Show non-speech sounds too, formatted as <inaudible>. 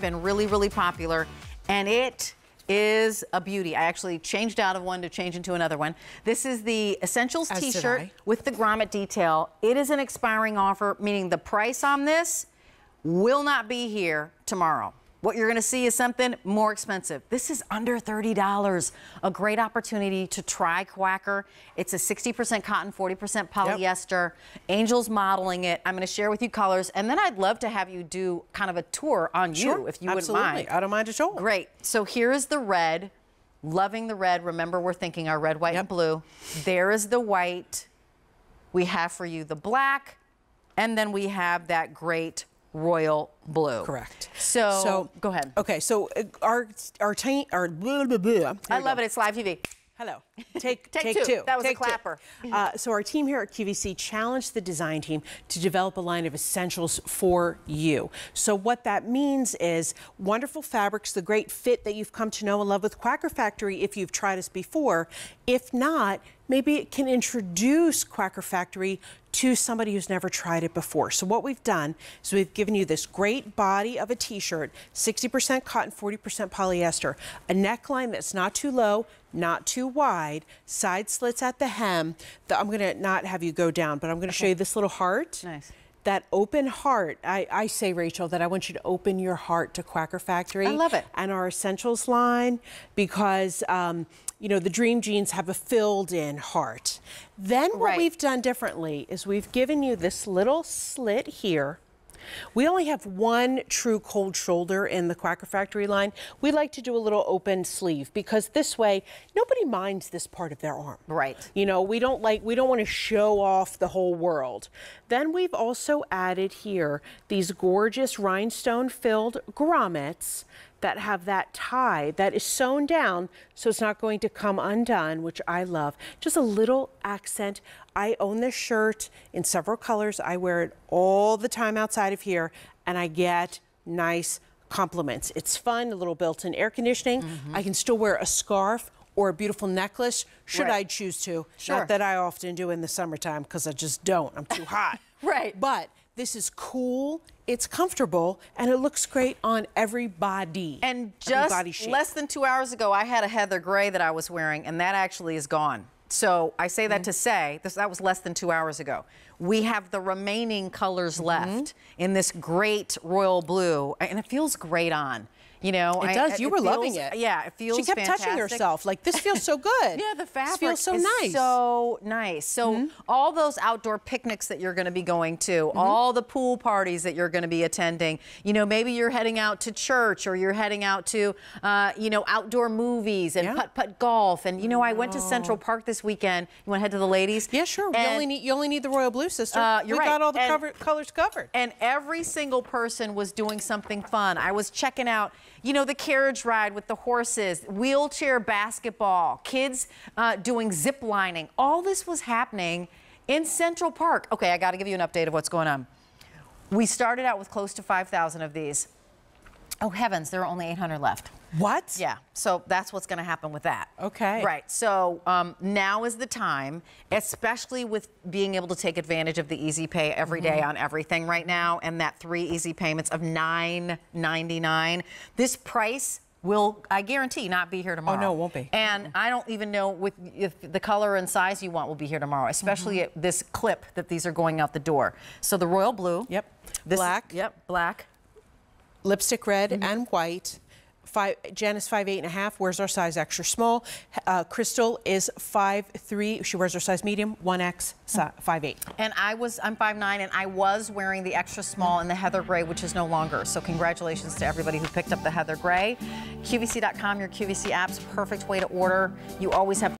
been really, really popular, and it is a beauty. I actually changed out of one to change into another one. This is the Essentials t-shirt with the grommet detail. It is an expiring offer, meaning the price on this will not be here tomorrow. What you're going to see is something more expensive. This is under $30. A great opportunity to try Quacker. It's a 60% cotton, 40% polyester. Angel's modeling it. I'm going to share with you colors, and then I'd love to have you do kind of a tour on you, if you absolutely. wouldn't mind. I don't mind at all. Great. So here is the red. Loving the red. Remember, we're thinking our red, white, and blue. There is the white. We have for you the black, and then we have that great royal blue. Correct. So, go ahead. Okay, so uh, our our team our blah, blah, blah. I love go. it. It's live TV. Hello. <laughs> Take, Take take, two. two. That was a Take two. clapper. Uh, so our team here at QVC challenged the design team to develop a line of essentials for you. So what that means is wonderful fabrics, the great fit that you've come to know and love with Quacker Factory if you've tried us before. If not, maybe it can introduce Quacker Factory to somebody who's never tried it before. So what we've done is we've given you this great body of a t-shirt, 60% cotton, 40% polyester, a neckline that's not too low, not too wide, side slits at the hem. The, I'm going to not have you go down, but I'm going to show you this little heart. Nice. That open heart, I, I say, Rachel, that I want you to open your heart to Quacker Factory. I love it. And our essentials line because, um, you know, the Dream Jeans have a filled in heart. Then what Right. we've done differently is we've given you this little slit here. We only have one true cold shoulder in the Quacker Factory line. We like to do a little open sleeve because this way nobody minds this part of their arm. Right. You know, we don't like we don't want to show off the whole world. Then we've also added here these gorgeous rhinestone filled grommets that have that tie that is sewn down so it's not going to come undone, which I love. Just a little accent. I own this shirt in several colors. I wear it all the time outside of here and I get nice compliments. It's fun, a little built-in air conditioning. Mm-hmm. I can still wear a scarf or a beautiful necklace should Right. I choose to. Sure. Not that I often do in the summertime because I just don't. I'm too hot. <laughs> Right. But this is cool, it's comfortable, and it looks great on everybody. And just body shape. less than two hours ago, I had a heather gray that I was wearing, and that actually is gone. So I say that mm. to say this, that was less than two hours ago. We have the remaining colors Mm-hmm. left in this great royal blue, and it feels great on. You know, It I- does. You were loving it. Yeah, it feels. She kept touching herself. Like this feels so <laughs> good. Yeah, the fabric This feels so nice. So nice. So all those outdoor picnics that you're going to be going to, all the pool parties that you're going to be attending. You know, maybe you're heading out to church or you're heading out to, uh, you know, outdoor movies and Yeah. putt putt golf. And you know, I went to Central Park this weekend. You want to head to the ladies? yeah, sure. You only need you only need the royal blue, sister. Uh, you're we right. got all the And- cover, colors covered. and every single person was doing something fun. I was checking out, you know, the carriage ride with the horses, wheelchair basketball, kids uh, doing zip lining. All this was happening in Central Park. Okay, I got to give you an update of what's going on. We started out with close to 5,000 of these. Oh heavens, there are only 800 left. What? Yeah, so that's what's going to happen with that. Okay. Right. So um, now is the time, especially with being able to take advantage of the easy pay every day Mm-hmm. on everything right now, and that three easy payments of nine ninety nine. This price will, I guarantee, not be here tomorrow. Oh, no, it won't be. And I don't even know with if the color and size you want will be here tomorrow, especially Mm-hmm. at this clip that these are going out the door. So the royal blue. Yep. This, Black. Yep. Black. lipstick red Mm-hmm. and white. Five, Janice five eight and a half wears our size extra small. Uh, Crystal is five three. She wears her size medium. One X five eight. And I was, I'm five nine, and I was wearing the extra small and the heather gray, which is no longer. So congratulations to everybody who picked up the heather gray. QVC.com, your QVC app's perfect way to order. You always have